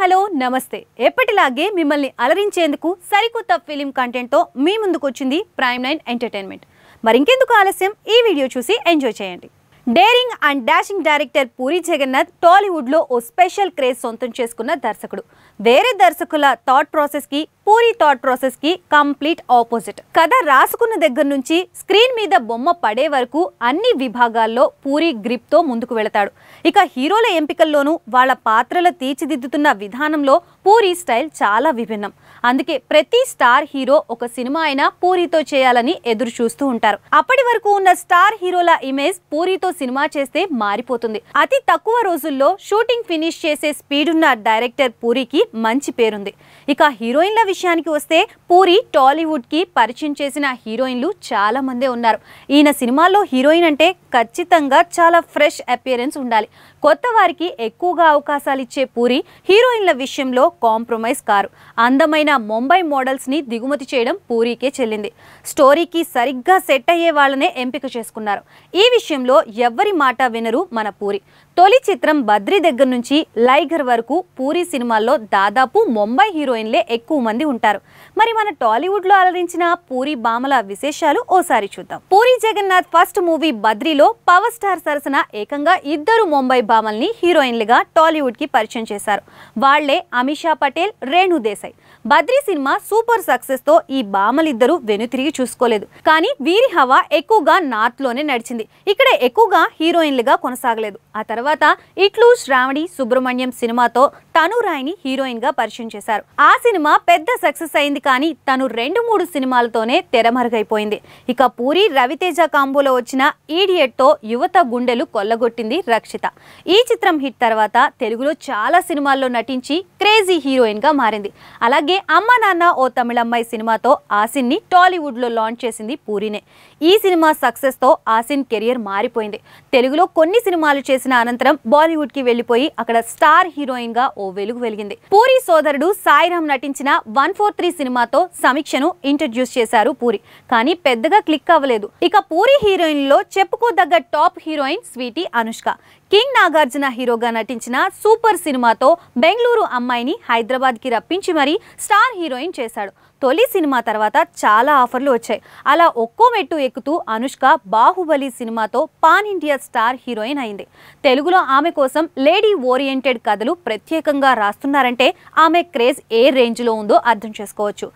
Hello నమస్తే. ఎప్పటిలాగే మిమ్మల్ని అలరించేందుకు సరికొత్త ఫిలిం కంటెంట్తో మీ ముందుకు వచ్చింది ప్రైమ్ నైన్ ఎంటర్టైన్మెంట్ మరి ఇంకెందుకు ఆలస్యం? ఈ వీడియో చూసి ఎంజాయ్ చేయండి. Daring and dashing director Puri Jagannadh టాలీవుడ్లో ఓ స్పెషల్ క్రేజ్ సొంతం చేసుకున్న దర్శకుడు. వేరే దర్శకుల థాట్ ప్రాసెస్కి పూరి థాట్ ప్రాసెస్కి కంప్లీట్ ఆపోజిట్. కథ రాసుకున్న దగ్గర నుంచి స్క్రీన్ మీద బొమ్మ పడే వరకు అన్ని విభాగాల్లో పూరి గ్రిప్తో ముందుకు వెళతాడు. ఇక హీరోల ఎంపికల్లోనూ వాళ్ళ పాత్రల తీర్చిదిద్దుతున్న విధానంలో పూరి స్టైల్ చాలా విభిన్నం. అందుకే ప్రతి స్టార్ హీరో ఒక సినిమా అయినా పూరితో చేయాలని ఎదురు చూస్తూ ఉంటారు. అప్పటి వరకు ఉన్న స్టార్ హీరోల ఇమేజ్ పూరితో సినిమా చేస్తే మారిపోతుంది. అతి తక్కువ రోజుల్లో షూటింగ్ ఫినిష్ చేసే స్పీడ్ ఉన్న డైరెక్టర్ పూరికి మంచి పేరుంది. ఇక హీరోయిన్ల విషయానికి వస్తే పూరి టాలీవుడ్కి పరిచయం చేసిన హీరోయిన్లు చాలా మందే ఉన్నారు. ఈయన సినిమాల్లో హీరోయిన్ అంటే ఖచ్చితంగా చాలా ఫ్రెష్ అపియరెన్స్ ఉండాలి. కొత్త వారికి ఎక్కువగా అవకాశాలు ఇచ్చే పూరి హీరోయిన్ల విషయంలో కాంప్రమైజ్ కారు. అందమైన ముంబై మోడల్స్ని దిగుమతి చేయడం పూరీకే చెల్లింది. స్టోరీకి సరిగ్గా సెట్ అయ్యే వాళ్ళనే ఎంపిక చేసుకున్నారు. ఈ విషయంలో ఎవ్వరి మాట వినరు మన పూరి. తొలి చిత్రం బద్రి దగ్గర నుంచి లైగర్ వరకు పూరి సినిమాల్లో దాదాపు ముంబై హీరోయిన్లే ఎక్కువ మంది ఉంటారు. మరి మన టాలీవుడ్లో అలరించిన పూరి బామల విశేషాలు ఓసారి చూద్దాం. పూరి జగన్నాథ్ ఫస్ట్ మూవీ బద్రిలో పవర్ స్టార్ సరసన ఏకంగా ఇద్దరు ముంబై భామల్ని హీరోయిన్లుగా టాలీవుడ్కి పరిచయం చేశారు. వాళ్ళే అమిషా పటేల్ రేణు దేశాయ్. బద్రి సినిమా సూపర్ సక్సెస్తో ఈ భామలిద్దరూ వెనుతిరిగి చూసుకోలేదు. కానీ వీరి హవా ఎక్కువగా నార్త్లోనే నడిచింది. ఇక్కడ ఎక్కువ ఎక్కువగా హీరోయిన్లుగా కొనసాగలేదు. ఆ తర్వాత ఇట్లు శ్రావణి సుబ్రహ్మణ్యం సినిమాతో తను రాయిని హీరోయిన్గా పరిచయం చేశారు. ఆ సినిమా పెద్ద సక్సెస్ అయింది కానీ తను రెండు మూడు సినిమాలతోనే తెరమరుగైపోయింది. ఇక పూరి రవితేజ కాంబోలో వచ్చిన ఈడియట్తో యువత గుండెలు కొల్లగొట్టింది రక్షిత. ఈ చిత్రం హిట్ తర్వాత తెలుగులో చాలా సినిమాల్లో నటించి క్రేజీ హీరోయిన్గా మారింది. అలాగే అమ్మ నాన్న ఓ తమిళమ్మాయి సినిమాతో ఆసిన్ని టాలీవుడ్లో లాంచ్ చేసింది పూరినే. ఈ సినిమా సక్సెస్తో ఆసిన్ కెరియర్ మారిపోయింది. తెలుగులో కొన్ని సినిమాలు చేసిన అనంతరం బాలీవుడ్కి వెళ్ళిపోయి అక్కడ స్టార్ హీరోయిన్గా ఓ వెలుగు వెలిగింది. పూరి సోదరుడు సాయిరామ్ నటించిన వన్ ఫోర్ త్రీ సినిమాతో సమీక్షను ఇంట్రడ్యూస్ చేశారు పూరి. కానీ పెద్దగా క్లిక్ అవ్వలేదు. ఇక పూరి హీరోయిన్లో చెప్పుకోదగ్గ top heroine sweetie Anushka. King Nagarjuna హీరోగా నటించిన సూపర్ సినిమాతో బెంగళూరు అమ్మాయిని హైదరాబాద్కి రప్పించి మరీ స్టార్ హీరోయిన్ చేశాడు. తొలి సినిమా తర్వాత చాలా ఆఫర్లు వచ్చాయి. అలా ఒక్కో మెట్టు ఎక్కుతూ అనుష్క బాహుబలి సినిమాతో పాన్ ఇండియా స్టార్ హీరోయిన్ అయింది. తెలుగులో ఆమె కోసం లేడీ ఓరియంటెడ్ కథలు ప్రత్యేకంగా రాస్తున్నారంటే ఆమె క్రేజ్ ఏ రేంజ్లో ఉందో అర్థం చేసుకోవచ్చు.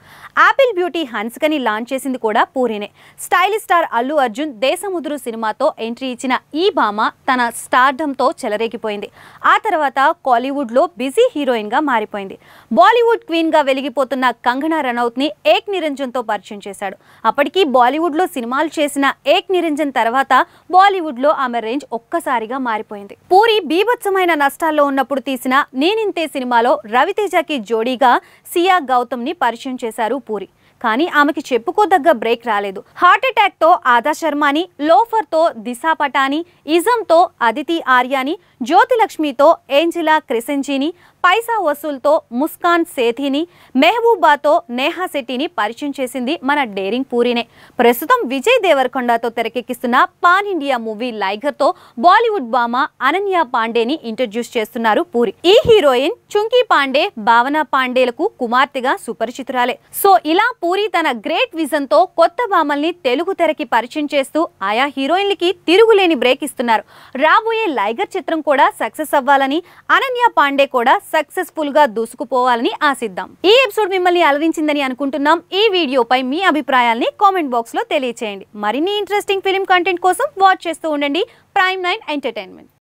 యాపిల్ బ్యూటీ హన్స్కని లాంచ్ చేసింది కూడా పూరినే. స్టైలిష్ స్టార్ అల్లు అర్జున్ దేశముదురు సినిమాతో ఎంట్రీ ఇచ్చిన ఈ భామ తన స్టార్డంతో చెలరేగిపోయింది. ఆ తర్వాత కాలీవుడ్లో బిజీ హీరోయిన్గా మారిపోయింది. బాలీవుడ్ క్వీన్గా వెలిగిపోతున్న కంగనా రనౌత్ని ఏక్ నిరంజన్తో పరిచయం చేశాడు. అప్పటికీ బాలీవుడ్లో సినిమాలు చేసిన ఏక్ నిరంజన్ తర్వాత బాలీవుడ్లో ఆమె రేంజ్ ఒక్కసారిగా మారిపోయింది. పూరి బీభత్సమైన నష్టాల్లో ఉన్నప్పుడు తీసిన నేనింతే సినిమాలో రవితేజకి జోడీగా సియా గౌతమ్ని పరిచయం చేశారు పూరి. కానీ ఆమెకి చెప్పుకోదగ్గ బ్రేక్ రాలేదు. హార్ట్అటాక్తో ఆదా శర్మాని లోఫర్తో దిశా పటాని ఇజంతో అదితి ఆర్యాని జ్యోతిలక్ష్మితో ఏంజిలా క్రిసెంజీని పైసా వసూల్తో ముస్కాన్ సేథిని మెహబూబాతో నేహా శెట్టిని పరిచయం చేసింది మన డేరింగ్ పూరినే. ప్రస్తుతం విజయ్ దేవరకొండతో తెరకెక్కిస్తున్న పాన్ ఇండియా మూవీ లైగర్తో బాలీవుడ్ బామ అనన్య పాండేని ఇంట్రడ్యూస్ చేస్తున్నారు పూరి. ఈ హీరోయిన్ చుంకీ పాండే భావన పాండేలకు కుమార్తెగా సుపరిచితురాలే. సో ఇలా పూరి తన గ్రేట్ విజన్తో కొత్త భామల్ని తెలుగు తెరకి పరిచయం చేస్తూ ఆయా హీరోయిన్లకి తిరుగులేని బ్రేక్ ఇస్తున్నారు. రాబోయే లైగర్ చిత్రం కూడా సక్సెస్ అవ్వాలని అనన్య పాండే కూడా సక్సెస్ఫుల్గా దూసుకుపోవాలని ఆశిద్దాం. ఈ ఎపిసోడ్ మిమ్మల్ని అలరించిందని అనుకుంటున్నాం. ఈ వీడియోపై మీ అభిప్రాయాల్ని కామెంట్ బాక్స్లో తెలియచేయండి. మరిన్ని ఇంట్రెస్టింగ్ ఫిలిం కంటెంట్ కోసం వాచ్ చేస్తూ ఉండండి. Prime nine entertainment.